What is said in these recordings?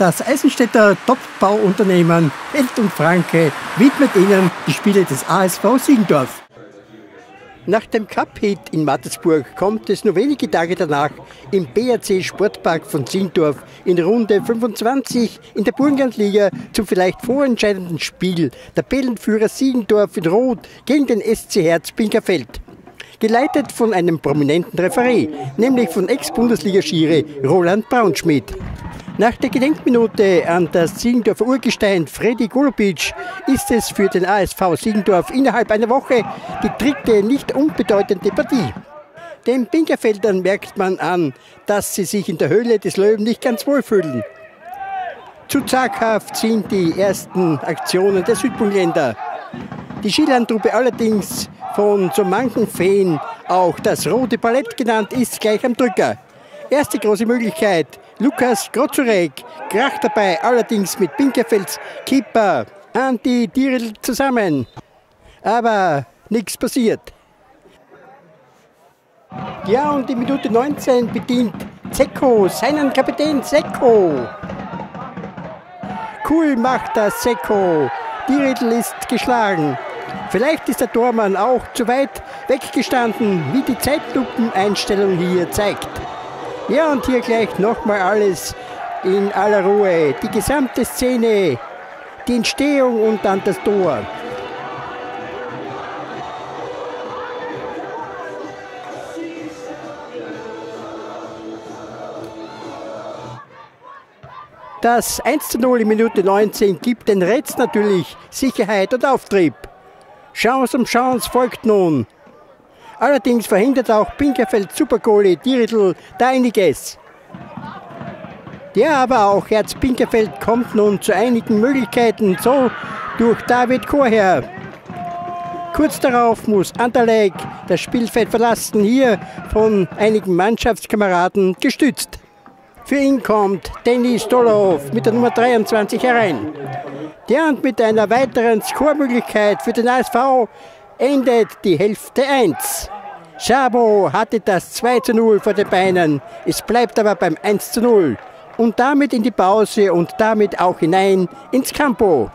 Das Eisenstädter Top-Bauunternehmen Held und Franke widmet Ihnen die Spiele des ASV Siegendorf. Nach dem Cup-Hit in Mattersburg kommt es nur wenige Tage danach im BRC Sportpark von Siegendorf in Runde 25 in der Burgenlandliga zum vielleicht vorentscheidenden Spiel der Tabellenführer Siegendorf in Rot gegen den SC Herz Pinkerfeld geleitet von einem prominenten Referee, nämlich von Ex-Bundesliga-Schire Roland Braunschmidt. Nach der Gedenkminute an das Siegendorfer Urgestein Freddy Golubic ist es für den ASV Siegendorf innerhalb einer Woche die dritte nicht unbedeutende Partie. Den Pinkerfeldern merkt man an, dass sie sich in der Höhle des Löwen nicht ganz wohlfühlen. Zu zaghaft sind die ersten Aktionen der Südburgenländer. Die Skilandtruppe allerdings von so manchen Feen auch das rote Ballett genannt ist gleich am Drücker. Erste große Möglichkeit. Lukas Grozurek kracht dabei allerdings mit Pinkerfelds Keeper Anti Dirl zusammen. Aber nichts passiert. Ja, und die Minute 19 bedient Zecco seinen Kapitän Secco. Cool macht das Secco. Dirl ist geschlagen. Vielleicht ist der Tormann auch zu weit weggestanden, wie die Zeitlupeneinstellung hier zeigt. Ja, und hier gleich nochmal alles in aller Ruhe. Die gesamte Szene, die Entstehung und dann das Tor. Das 1 zu 0 in Minute 19 gibt den Reds natürlich Sicherheit und Auftrieb. Chance um Chance folgt nun. Allerdings verhindert auch Pinkerfeld Supergoalie Diridl da einiges. Ja, aber auch Herz Pinkerfeld kommt nun zu einigen Möglichkeiten, so durch David Chorherr. Kurz darauf muss Anderlecht das Spielfeld verlassen, hier von einigen Mannschaftskameraden gestützt. Für ihn kommt Dennis Dolov mit der Nummer 23 herein. Der und mit einer weiteren Scoremöglichkeit für den ASV endet die Hälfte 1. Schabo hatte das 2 zu 0 vor den Beinen. Es bleibt aber beim 1 zu 0. Und damit in die Pause und damit auch hinein ins Campo.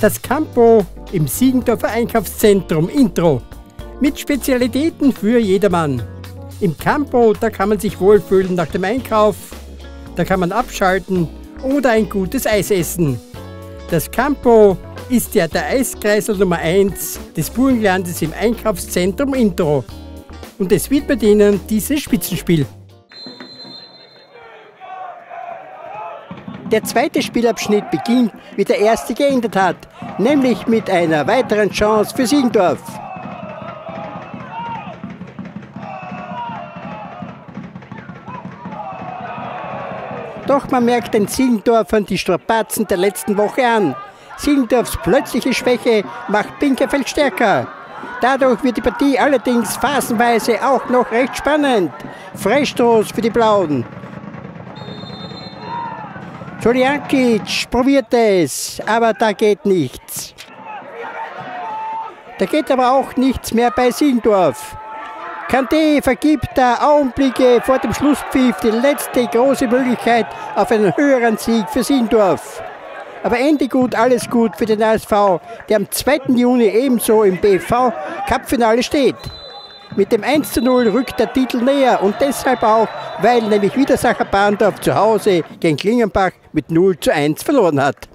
Das Campo im Siegendorfer Einkaufszentrum Intro. Mit Spezialitäten für jedermann. Im Campo, da kann man sich wohlfühlen nach dem Einkauf. Da kann man abschalten oder ein gutes Eis essen. Das Campo ist ja der Eiskreisel Nummer 1 des Burgenlandes im Einkaufszentrum Intro. Und es widmet Ihnen dieses Spitzenspiel. Der zweite Spielabschnitt beginnt, wie der erste geendet hat, nämlich mit einer weiteren Chance für Siegendorf. Doch man merkt den Siegendorfern die Strapazen der letzten Woche an. Siegendorfs plötzliche Schwäche macht Pinkerfeld stärker. Dadurch wird die Partie allerdings phasenweise auch noch recht spannend. Freistoß für die Blauen. Soljankic probiert es, aber da geht nichts. Da geht aber auch nichts mehr bei Siegendorf. Kante vergibt da Augenblicke vor dem Schlusspfiff die letzte große Möglichkeit auf einen höheren Sieg für Siegendorf. Aber Ende gut, alles gut für den ASV, der am 2. Juni ebenso im BV Cupfinale steht. Mit dem 1 zu 0 rückt der Titel näher und deshalb auch, weil nämlich Widersacher Bahndorf zu Hause gegen Klingenbach mit 0 zu 1 verloren hat.